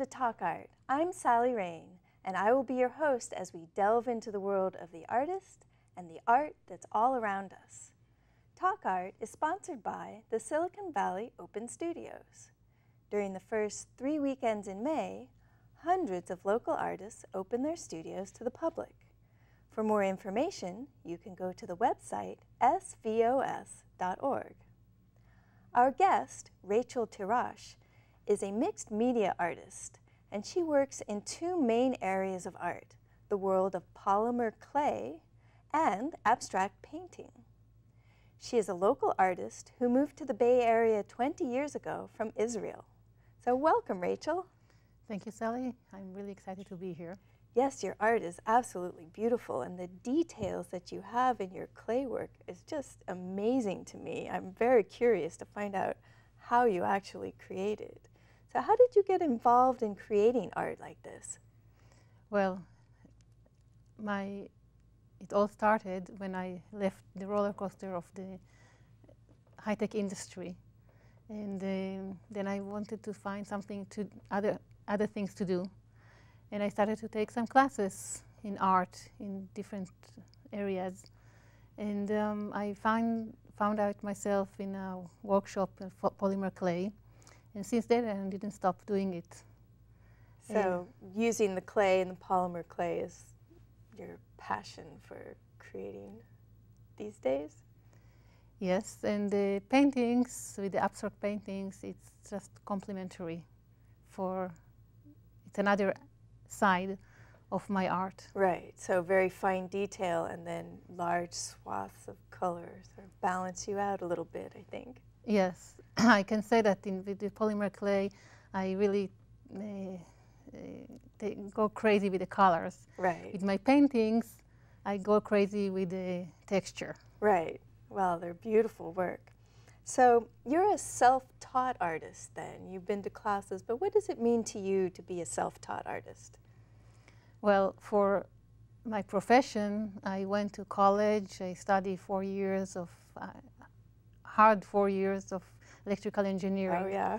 to Talk Art. I'm Sally Rayn, and I will be your host as we delve into the world of the artist and the art that's all around us. Talk Art is sponsored by the Silicon Valley Open Studios. During the first three weekends in May, hundreds of local artists open their studios to the public. For more information, you can go to the website svos.org. Our guest, Rachel Tirosh, is a mixed media artist, and she works in two main areas of art the world of polymer clay and abstract painting. She is a local artist who moved to the Bay Area 20 years ago from Israel. So, welcome, Rachel. Thank you, Sally. I'm really excited to be here. Yes, your art is absolutely beautiful, and the details that you have in your clay work is just amazing to me. I'm very curious to find out how you actually created. So, how did you get involved in creating art like this? Well, my it all started when I left the roller coaster of the high tech industry, and um, then I wanted to find something to other other things to do and I started to take some classes in art in different areas. And um, I find, found out myself in a workshop of polymer clay. And since then, I didn't stop doing it. So, and using the clay and the polymer clay is your passion for creating these days? Yes, and the paintings, with the abstract paintings, it's just complementary for, it's another side of my art. Right, so very fine detail and then large swaths of colors sort of balance you out a little bit, I think. Yes, I can say that in with the polymer clay, I really uh, uh, go crazy with the colors. Right. With my paintings, I go crazy with the texture. Right. Well, they're beautiful work. So you're a self-taught artist then. You've been to classes, but what does it mean to you to be a self-taught artist? Well, for my profession, I went to college. I studied four years of, uh, hard four years of electrical engineering. Oh, yeah.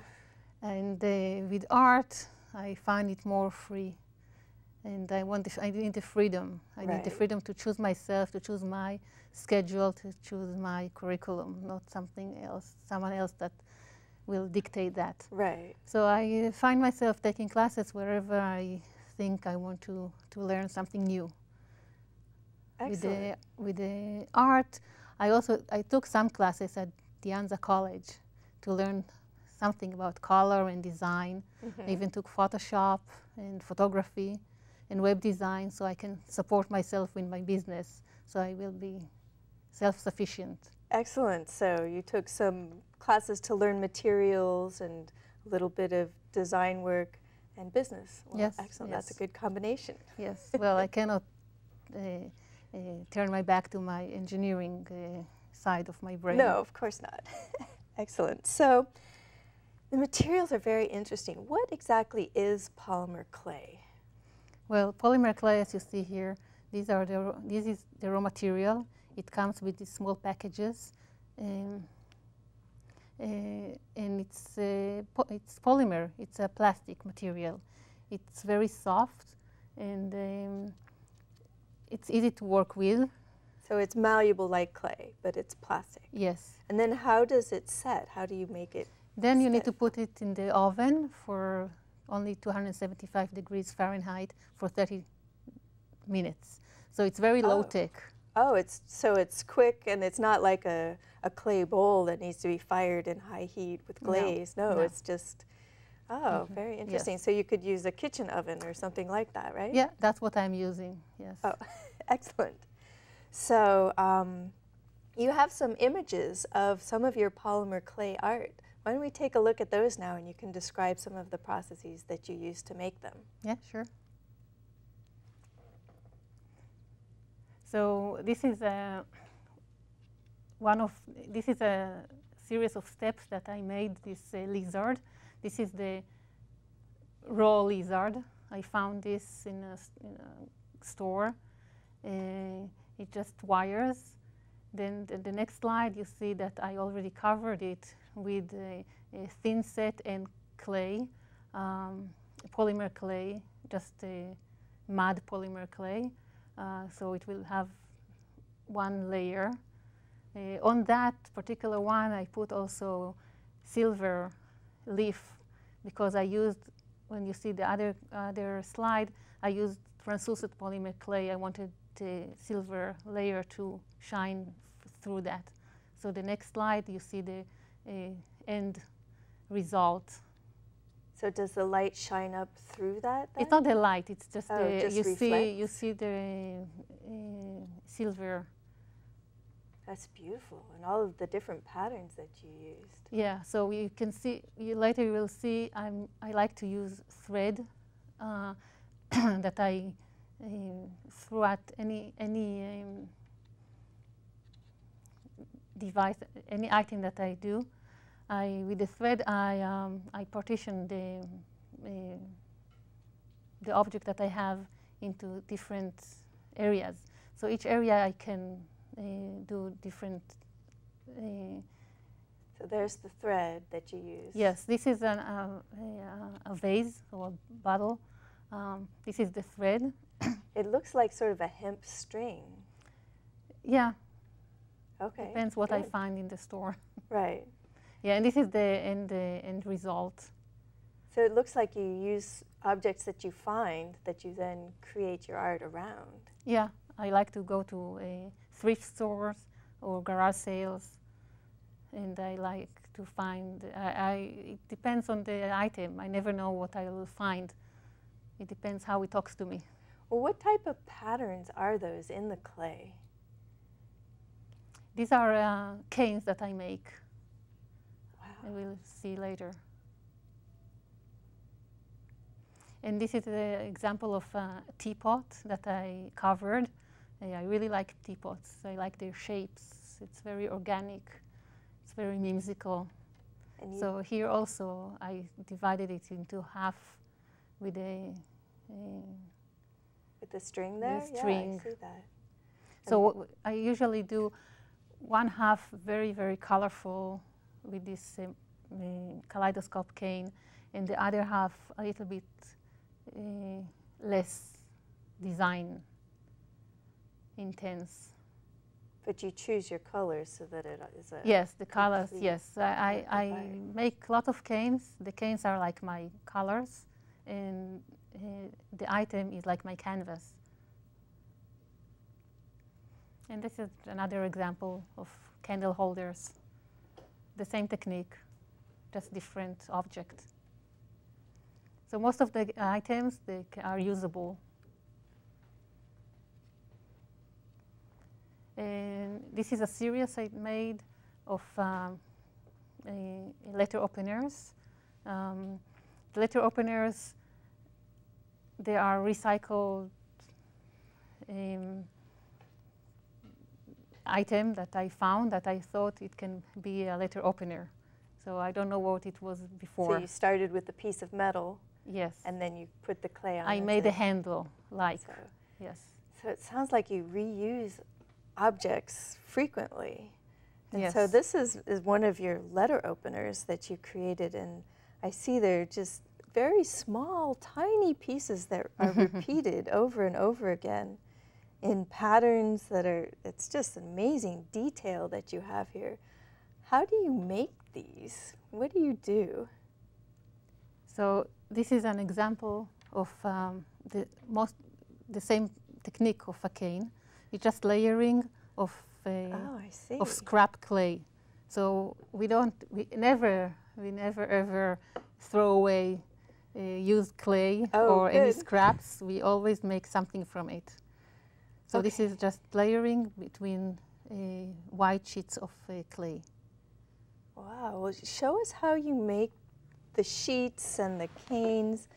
And uh, with art, I find it more free. And I want, the, I need the freedom. I right. need the freedom to choose myself, to choose my schedule, to choose my curriculum, not something else, someone else that will dictate that. Right. So I find myself taking classes wherever I think I want to, to learn something new. Excellent. With the, with the art, I also I took some classes at De Anza College to learn something about color and design. Mm -hmm. I even took Photoshop and photography and web design so I can support myself in my business so I will be self-sufficient. Excellent. So you took some classes to learn materials and a little bit of design work and business. Well, yes. Excellent. Yes. That's a good combination. Yes. well, I cannot uh, uh, turn my back to my engineering uh, side of my brain. No, of course not. excellent. So the materials are very interesting. What exactly is polymer clay? Well, polymer clay, as you see here, these are the this is the raw material. It comes with these small packages. Um, uh, and it's, uh, po it's polymer, it's a plastic material. It's very soft and um, it's easy to work with. So it's malleable like clay, but it's plastic. Yes. And then how does it set? How do you make it Then you need to put it in the oven for only 275 degrees Fahrenheit for 30 minutes. So it's very oh. low tech. Oh, it's so it's quick and it's not like a, a clay bowl that needs to be fired in high heat with glaze. No, no, no. it's just oh, mm -hmm. very interesting. Yes. So you could use a kitchen oven or something like that, right? Yeah, that's what I'm using. Yes. Oh, excellent. So um, you have some images of some of your polymer clay art. Why don't we take a look at those now and you can describe some of the processes that you use to make them? Yeah, sure. So this is a one of this is a series of steps that I made this uh, lizard. This is the raw lizard. I found this in a, in a store. Uh, it just wires. Then the, the, next slide, you see that I already covered it with a, a thin set and clay. Um, polymer clay, just a mud polymer clay. Uh, so it will have one layer. Uh, on that particular one, I put also silver leaf because I used, when you see the other, other slide, I used translucent polymer clay. I wanted the silver layer to shine through that. So the next slide, you see the uh, end result. So does the light shine up through that? Then? It's not the light. It's just, oh, the, just you see you see the uh, silver. That's beautiful, and all of the different patterns that you used. Yeah. So you can see. You later you will see. I'm. I like to use thread uh, that I throw at any any. Um, device, any item that I do, I, with the thread, I, um, I partition the, uh, the object that I have into different areas. So each area I can uh, do different. Uh, so there's the thread that you use. Yes, this is an, uh, a, a, vase or a bottle. Um, this is the thread. it looks like sort of a hemp string. Yeah, Okay. Depends what good. I find in the store. Right. Yeah, and this is the end, the end result. So it looks like you use objects that you find that you then create your art around. Yeah, I like to go to uh, thrift stores or garage sales, and I like to find. I, I, it depends on the item. I never know what I will find. It depends how it talks to me. Well, what type of patterns are those in the clay? These are uh, canes that I make. Wow. I will see later. And this is an example of a teapot that I covered. I really like teapots. I like their shapes. It's very organic. It's very whimsical. So here also I divided it into half with a, a the string there. The string. Yeah, I see that. So I usually do one half very, very colorful with this uh, uh, kaleidoscope cane, and the other half a little bit uh, less design intense. But you choose your colors so that it is a yes, the colors. Yes, I, I, I make a lot of canes. The canes are like my colors, and uh, the item is like my canvas. And this is another example of candle holders. The same technique, just different object. So most of the items they are usable. And this is a series I made of um, letter openers. Um, the letter openers, they are recycled um, item that I found that I thought it can be a letter opener. So I don't know what it was before. So you started with a piece of metal, yes. and then you put the clay on. I it made a handle like, So, yes. so it sounds like you reuse objects frequently. And so this is, is one of your letter openers that you created, and I see they're just very small, tiny pieces that are repeated over and over again in patterns that are, it's just amazing detail that you have here. How do you make these? What do you do? So this is an example of um, the most the same technique of a cane. It's just layering of uh, Oh, I see. of scrap clay. So we don't, we never, we never ever throw away uh, used clay Oh, or any scraps. We always make something from it. So this is just layering between uh, white sheets of uh, clay. Wow. Well, show us how you make the sheets and the canes.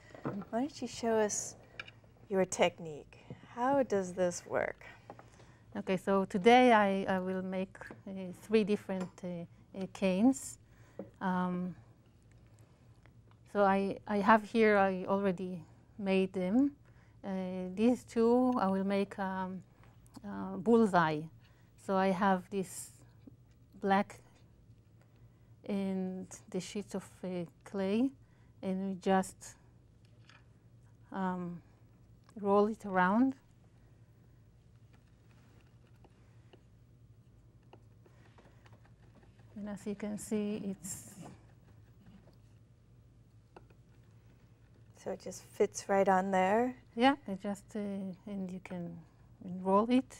Why don't you show us your technique? How does this work? Okay, so today I, I will make uh, three different uh, uh, canes. Um, so I, I have here, I already made them. Uh, these two I will make um, uh, bullseye. So I have this black and the sheets of uh, clay and we just um, roll it around. And as you can see, it's So it just fits right on there. yeah, it just uh, and you can roll it,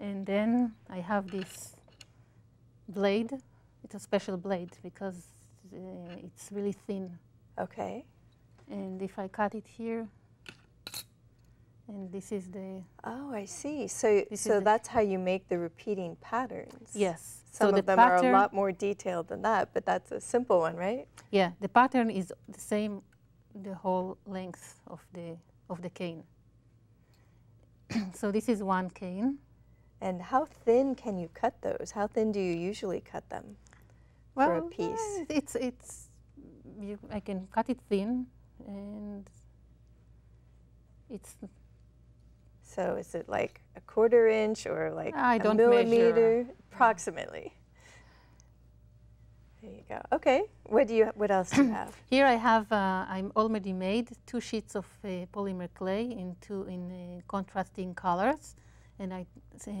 and then I have this blade. It's a special blade because uh, it's really thin. Okay. And if I cut it here, and this is the Oh, I see. So, so that's how you make the repeating patterns. yes. Some so of the them pattern, are a lot more detailed than that, but that's a simple one, right? Yeah, the pattern is the same, the whole length of the of the cane. so this is one cane. And how thin can you cut those? How thin do you usually cut them? For a piece. uh, it's it's you, I can cut it thin, and it's So is it like a quarter inch or like I a don't measure. millimeter? Approximately. There you go. Okay. What do you? What else do you have? Here I have, uh, I'm already made two sheets of uh, polymer clay in two in uh, contrasting colors, and I uh,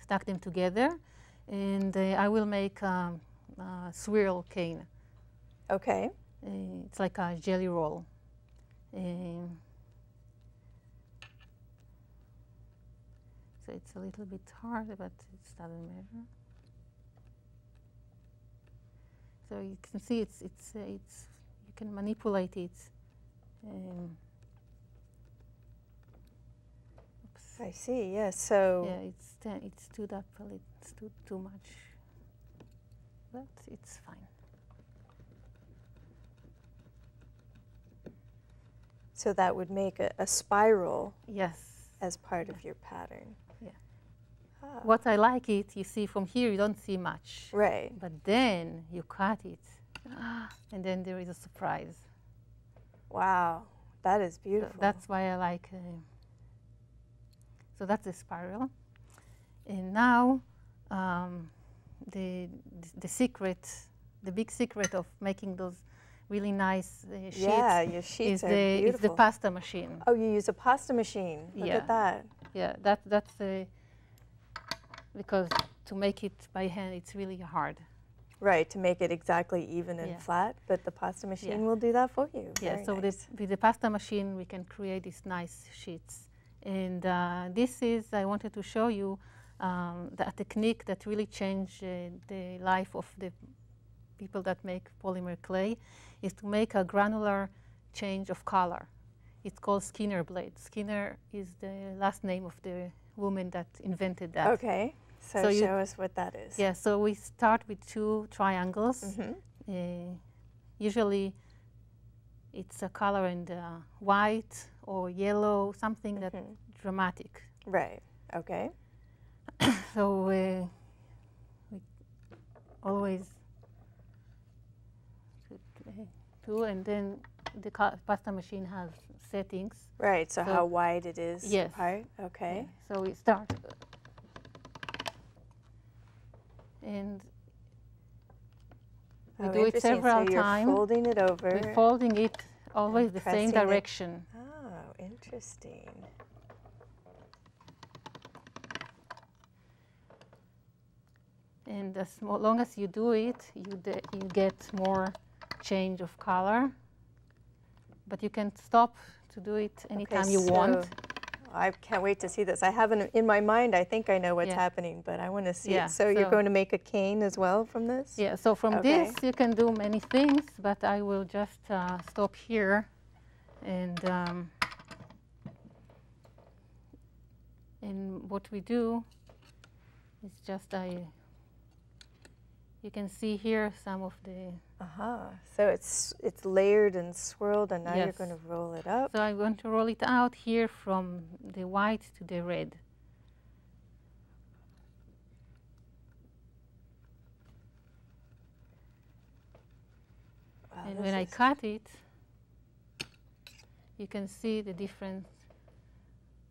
stuck them together, and uh, I will make um, a swirl cane. Okay. Uh, it's like a jelly roll. Um, so it's a little bit hard, but it doesn't matter. So you can see it's it's uh, it's you can manipulate it. Um, oops. I see. Yes. So Yeah, it's it's stood up a little, stood too much, but it's fine. so that would make a, a spiral Yes. as part of your pattern. Ah, What I like it, you see from here you don't see much, Right. but then you cut it, and then there is a surprise. Wow. That is So beautiful. that's why I like. Uh, so that's the spiral, and now um, the, the the secret, the big secret of making those really nice uh, sheets yeah, your sheets is are the is the pasta machine. oh, you use a pasta machine. Look Yeah. at that. Yeah, that that's uh, because to make it by hand it's really hard. Right, to make it exactly even and Yeah. flat, but the pasta machine Yeah. will do that for you. Yeah, Very so nice. this, with the pasta machine, we can create these nice sheets. And uh, this is, I wanted to show you um, the, a technique that really changed uh, the life of the people that make polymer clay, is to make a granular change of color. It's called Skinner blend. Skinner is the last name of the woman that invented that. Okay, so, So you- show us what that is. Yeah, so we start with two triangles. hmm Uh, usually it's a color in the white or yellow, something that Mhm. dramatic. Right, okay. So uh, we always put, uh, two, and then the pasta machine has settings. Right, so, So- how wide it is Yes. apart? Okay. So we start, and we Oh, do it several so times. folding it over. We're folding it always the same it. direction. Oh, interesting. And as long as you do it, you, de- you get more change of color. But you can stop to do it anytime Okay, you want. So I can't wait to see this. I have an, in my mind, I think I know what's Yeah. happening, but I want to see Yeah, it. So, you're going to make a cane as well from this? Yeah, so from Okay. this you can do many things, but I will just uh, stop here and um, and what we do is just I you can see here some of the Uh-huh. So it's it's layered and swirled, and now you're going to roll it up. so I'm going to roll it out here from the white to the red. Wow, and when I cut it, you can see the difference.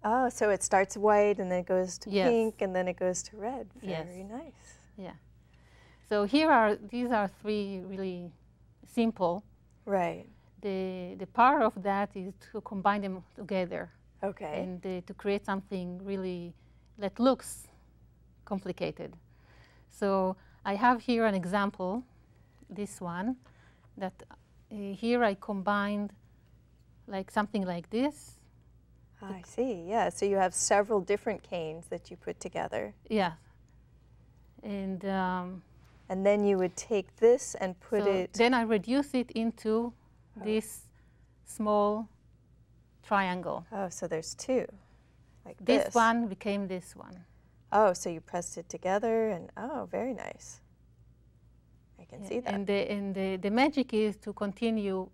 Oh, so it starts white and then it goes to Yes. pink and then it goes to red. Yes. Very nice. So here are these are three really simple. Right. the, the power of that is to combine them together Okay. and uh, to create something really that looks complicated. So I have here an example, this one, that uh, here I combined like something like this. I see. Yeah. So you have several different canes that you put together. Yeah. And um, And then you would take this and put so it. then I reduce it into this small triangle. Oh, so there's two. Like This, this. one became this one. Oh, so you pressed it together and oh, very nice. I can Yeah, see that. And the and the, the magic is to continue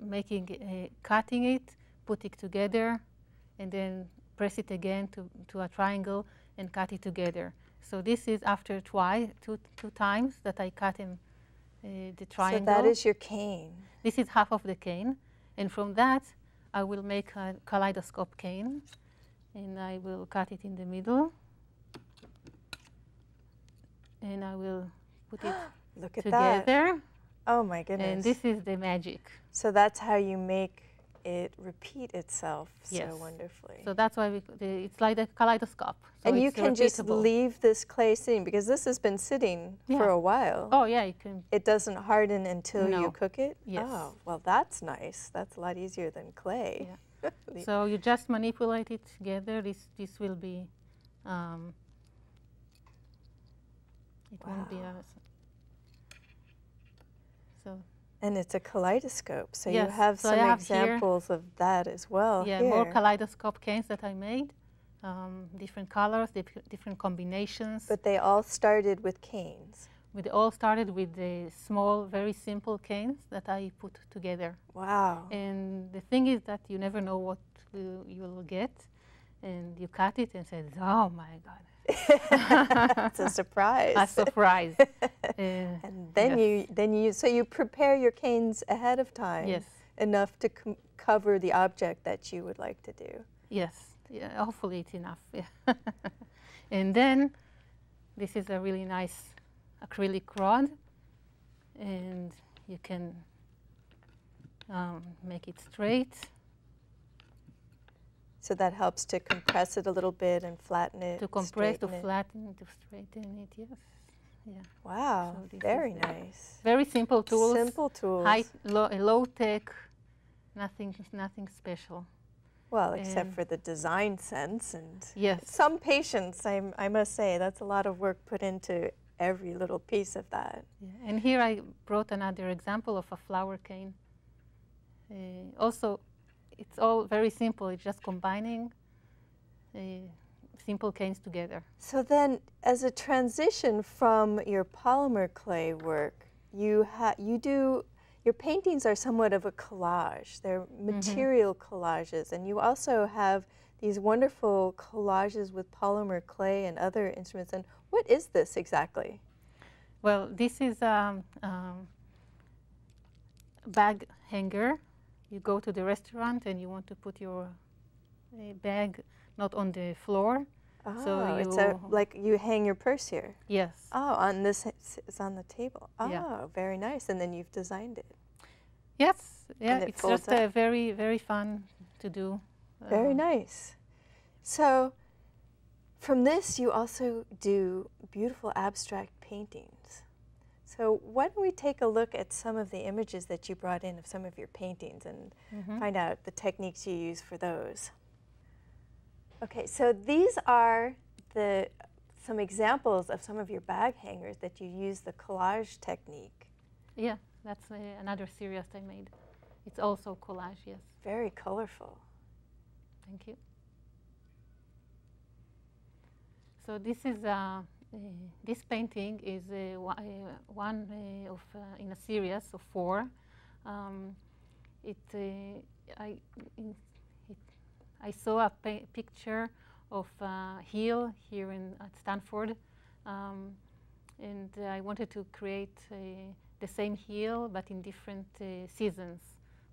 making uh, cutting it, put it together, and then press it again to, to a triangle and cut it together. So this is after twice, two two times that I cut in uh, the so triangle. that is your cane. This is half of the cane, and from that I will make a kaleidoscope cane, and I will cut it in the middle, and I will put it Look at that. together, Oh my goodness. and this is the magic. so that's how you make it repeat itself Yes. so wonderfully. So that's why we, the, it's like a kaleidoscope. So and you can just leave this clay sitting because this has been sitting for a while. Oh yeah, you can. It doesn't harden until you cook it? Yes. Oh, well, that's nice. That's a lot easier than clay. The- So you just manipulate it together. This this will be. Um, it won't be a. So and it's a kaleidoscope. So you have so some have here- examples of that as well. yeah, here. more kaleidoscope canes that I made, um, different colors, dif- different combinations. But they all started with canes. we all started with the small, very simple canes that I put together. Wow. And the thing is that you never know what you, you will get. And you cut it and said, oh my God, it's a surprise. a surprise. And then yes. you then you so you prepare your canes ahead of time yes, enough to cover the object that you would like to do. yes, yeah, hopefully it's enough. Yeah. and then this is a really nice acrylic rod. And you can um, make it straight. So that helps to compress it a little bit and flatten it. to compress, to straighten it. flatten, to straighten it, yes. Yeah. Wow, So very nice. Very simple tools. Simple tools. high, low, low tech, nothing, nothing special. well, except um, for the design sense and Yes, some patience. I, I must say that's a lot of work put into every little piece of that. yeah. and here I brought another example of a flower cane. Uh, also, it's all very simple. It's just combining uh, simple canes together. So then, as a transition from your polymer clay work, you ha- you do your paintings are somewhat of a collage. They're material collages, and you also have these wonderful collages with polymer clay and other instruments. And what is this exactly? Well, this is a um, um, bag hanger. You go to the restaurant and you want to put your uh, bag not on the floor. Oh, So it's a, like you hang your purse here. Yes. Oh, on this it's on the table. Oh, Yeah. very nice. And then you've designed it. Yes. Yeah. it It's just uh, very, very fun to do. Very Uh, nice. So, from this, you also do beautiful abstract paintings. So, why don't we take a look at some of the images that you brought in of some of your paintings and mhm. find out the techniques you use for those? Okay, so these are the some examples of some of your bag hangers that you use the collage technique. Yeah. That's uh, another series I made. It's also collage. Yes. Very colorful. Thank you. So this is uh, uh, this painting is uh, uh, one uh, of uh, in a series of four. Um, it, uh, I, it, I saw a picture of uh, Hill here in at Stanford, um, and I wanted to create uh, the same hill but in different uh, seasons.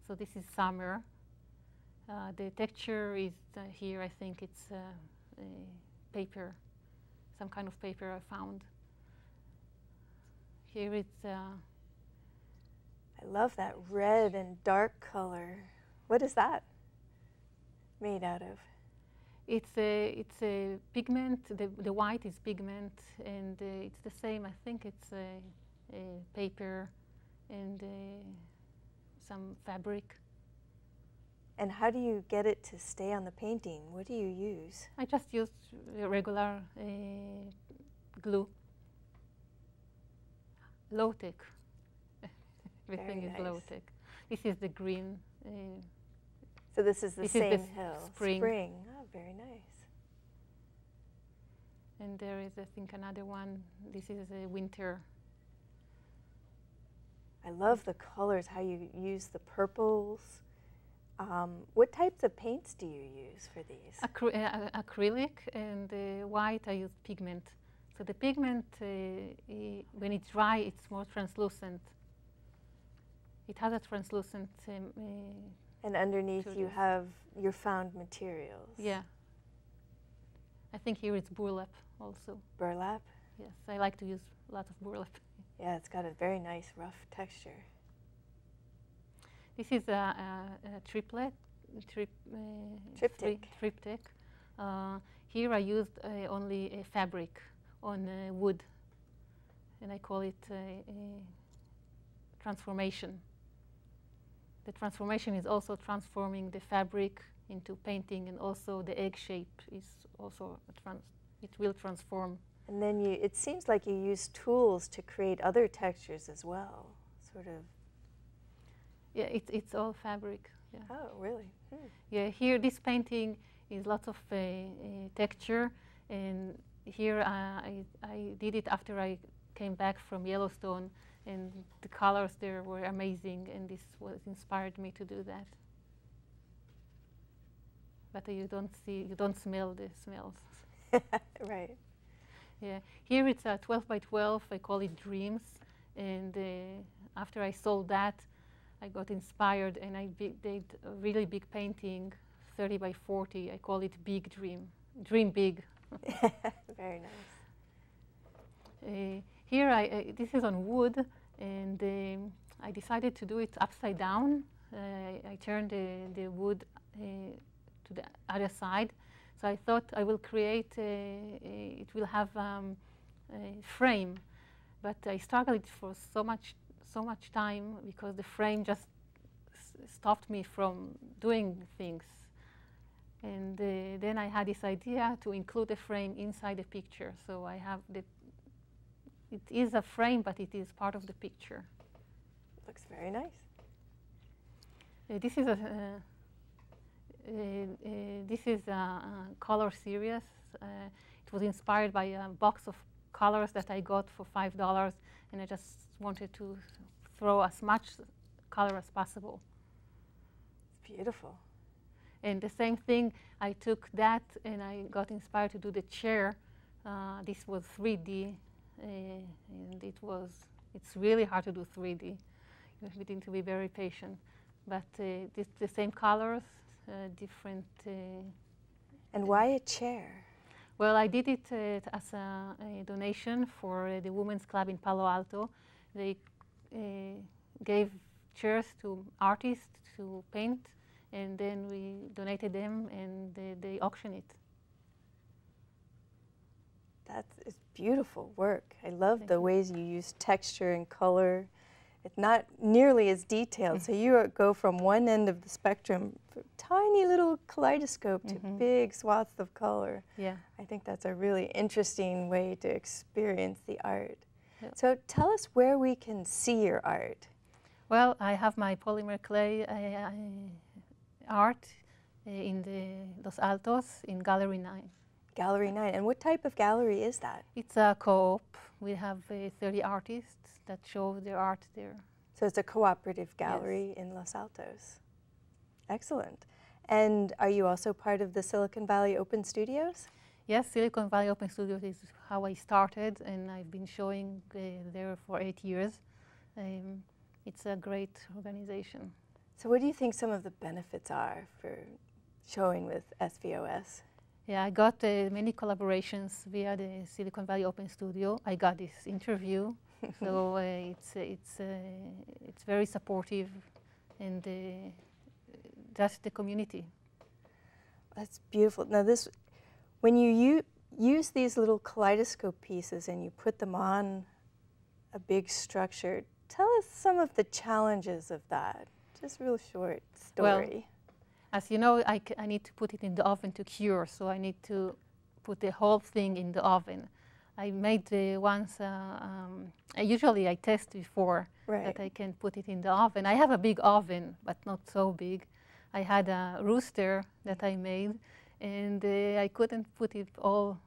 So this is summer. Uh, the texture is uh, here. I think it's uh, uh, paper, some kind of paper I found. Here it's uh, I love that red and dark color. What is that made out of? It's a it's a pigment. The the white is pigment, and uh, it's the same. I think it's a, a paper and uh, some fabric. And how do you get it to stay on the painting? What do you use? I just use regular uh, glue. Low tech. Everything Very is low tech. This is the green. Uh, So this is the This is the hill. spring. Spring. Oh, very nice. and there is, I think, another one. This is a winter. I love the colors, how you use the purples. Um, what types of paints do you use for these? Acry- uh, acrylic and the white I use pigment. So the pigment, uh, when it's dry, it's more translucent. It has a translucent, um, uh, And underneath you have your found materials. yeah. I think here it's burlap also. Burlap. Yes, I like to use a lot of burlap. Yeah, it's got a very nice rough texture. This is a, a, a triplet, trip, uh, Triptych. triptych. Uh, here I used uh, only a fabric on uh, wood, and I call it uh, a transformation. The transformation is also transforming the fabric into painting, and also the egg shape is also a trans. It will transform. And then you, it seems like you use tools to create other textures as well. Sort of. Yeah, it's it's all fabric. Yeah. Oh, really? Hmm. Yeah, here this painting is lots of uh, uh, texture, and here uh, I, I did it after I came back from Yellowstone, and the colors there were amazing, and this was inspired me to do that. But uh, you don't see, you don't smell the smells. right. Yeah, here it's a 12 by 12. I call it Dreams, and uh, after I sold that, I got inspired and I did a really big painting, 30 by 40. I call it Big Dream, Dream Big. very nice. Uh, here, I, uh, this is on wood, and um, I decided to do it upside down. Uh, I turned the, the wood uh, to the other side. So I thought I will create, a, a, it will have um, a frame, but I struggled for so much, so much time because the frame just stopped me from doing things. And uh, then I had this idea to include a frame inside the picture. So I have the it is a frame, but it is part of the picture. Looks very nice. Uh, this is a uh, uh, uh, this is a, a color series. Uh, it was inspired by a box of colors that I got for five dollars, and I just wanted to throw as much color as possible. It's beautiful. And the same thing, I took that and I got inspired to do the chair. Uh, this was 3D, uh, and it was, it's really hard to do 3D. You need to be very patient. But uh, this, the same colors, uh, different. Uh, And why a chair? well, I did it uh, as a, a donation for uh, the Women's Club in Palo Alto. They uh, gave chairs to artists to paint, and then we donated them, and they, they auction it. That's beautiful work. I love Thank the you. ways you use texture and color. It's not nearly as detailed. so you go from one end of the spectrum, tiny little kaleidoscope, to Mhm. big swaths of color. Yeah. I think that's a really interesting way to experience the art. So tell us where we can see your art. Well, I have my polymer clay uh, uh, art uh, in the Los Altos in Gallery 9. Gallery 9. And what type of gallery is that? It's a co-op. We have uh, 30 artists that show their art there. So it's a cooperative gallery in Los Altos. Excellent. And are you also part of the Silicon Valley Open Studios? Yes, Silicon Valley Open Studios is how I started, and I've been showing uh, there for eight years. Um, it's a great organization. So, what do you think some of the benefits are for showing with SVOS? Yeah, I got uh, many collaborations via the Silicon Valley Open Studio. I got this interview, so uh, it's it's uh, it's very supportive, and uh, that's the community. That's beautiful. Now this, when you u- use these little kaleidoscope pieces and you put them on a big structure, tell us some of the challenges of that. Just real short story. Well, As you know, I, c- I need to put it in the oven to cure, so I need to put the whole thing in the oven. I made the ones, uh, um, I usually I test before right. that I can put it in the oven. I have a big oven, but not so big. I had a rooster that I made, and uh, I couldn't put it all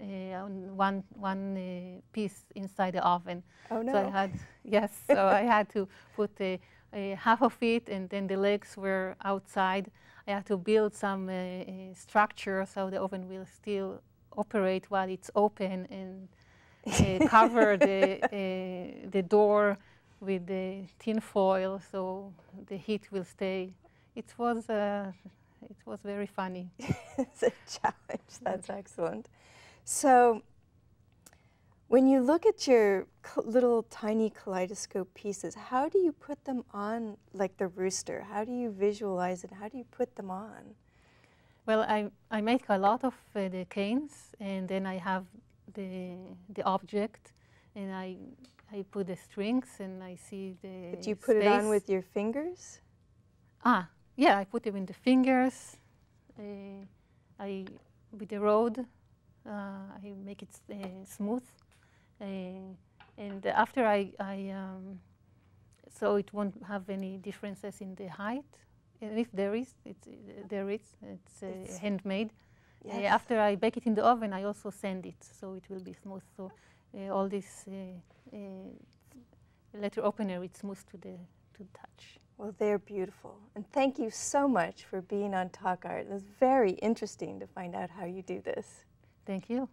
uh, on one, one uh, piece inside the oven. oh no. So I had, yes, so I had to put uh, uh, half of it, and then the legs were outside. I had to build some structure so the oven will still operate while it's open, and uh, cover the uh, the door with the tin foil so the heat will stay. It was uh, it was very funny. it's a challenge. That's excellent. So, when you look at your little tiny kaleidoscope pieces, how do you put them on like the rooster? How do you visualize it? How do you put them on? Well, I, I make a lot of uh, the canes, and then I have the the object, and I I put the strings, and I see the. Do you put it on with your fingers? Ah, yeah, I put them in the fingers. Uh, I with the road, uh, I make it uh, smooth, uh, and after I I um, so it won't have any differences in the height. And if there is, it's, there is. It's, uh, It's- handmade. Uh, Yes. after I bake it in the oven, I also sand it so it will be smooth. So uh, all this uh, uh, letter opener, it's smooth to the to the touch. Well, they're beautiful. And thank you so much for being on Talk Art. It was very interesting to find out how you do this. Thank you.